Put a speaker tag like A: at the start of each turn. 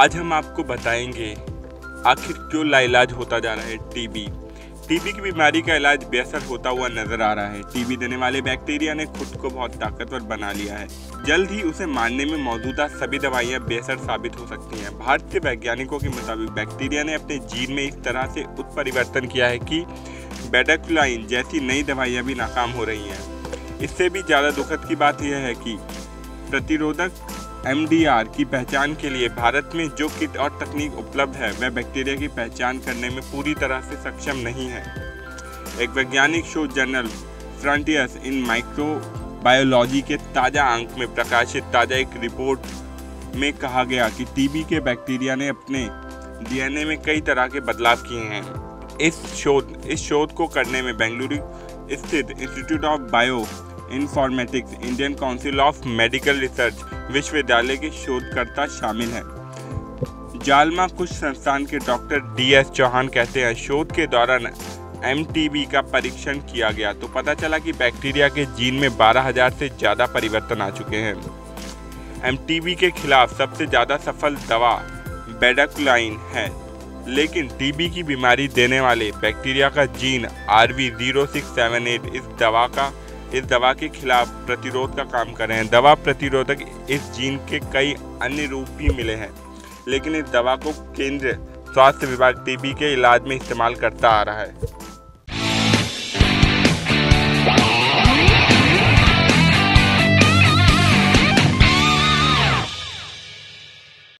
A: आज हम आपको बताएँगे, आखिर क्यों लाइलाज होता जा रहा है टीबी टीबी की बीमारी का इलाज बेअसर होता हुआ नज़र आ रहा है। टीबी देने वाले बैक्टीरिया ने खुद को बहुत ताकतवर बना लिया है। जल्द ही उसे मारने में मौजूदा सभी दवाइयाँ बेअसर साबित हो सकती हैं। भारतीय वैज्ञानिकों के मुताबिक बैक्टीरिया ने अपने जीन में इस तरह से उत्परिवर्तन किया है कि बेडाक्लाइन जैसी नई दवाइयाँ भी नाकाम हो रही हैं। इससे भी ज़्यादा दुखद की बात यह है कि प्रतिरोधक एमडीआर की पहचान के लिए भारत में जो किट और तकनीक उपलब्ध है, वह बैक्टीरिया की पहचान करने में पूरी तरह से सक्षम नहीं है। एक वैज्ञानिक शो जर्नल फ्रंटियर्स इन माइक्रोबायोलॉजी के ताज़ा अंक में प्रकाशित ताज़ा एक रिपोर्ट में कहा गया कि टीबी के बैक्टीरिया ने अपने डीएनए में कई तरह के बदलाव किए हैं। इस शोध इस शोध को करने में बेंगलुरु स्थित Institute of Bioinformatics Indian Council of Medical Research विश्वविद्यालय के शोधकर्ता शामिल हैं। जालमा कुछ संस्थान के डॉक्टर डी एस चौहान कहते हैं शोध के दौरान एमटीबी का परीक्षण किया गया तो पता चला कि बैक्टीरिया के जीन में 12,000 से ज़्यादा परिवर्तन आ चुके हैं। एमटीबी के खिलाफ सबसे ज़्यादा सफल दवा बेडाकुलाइन है लेकिन टीबी की बीमारी देने वाले बैक्टीरिया का gene R V zero six seven eight इस दवा का इस दवा के खिलाफ प्रतिरोध का काम कर रहे हैं। दवा प्रतिरोधक इस जीन के कई अन्य रूप भी मिले हैं, लेकिन इस दवा को केंद्र स्वास्थ्य विभाग टीबी के इलाज में इस्तेमाल करता आ रहा है।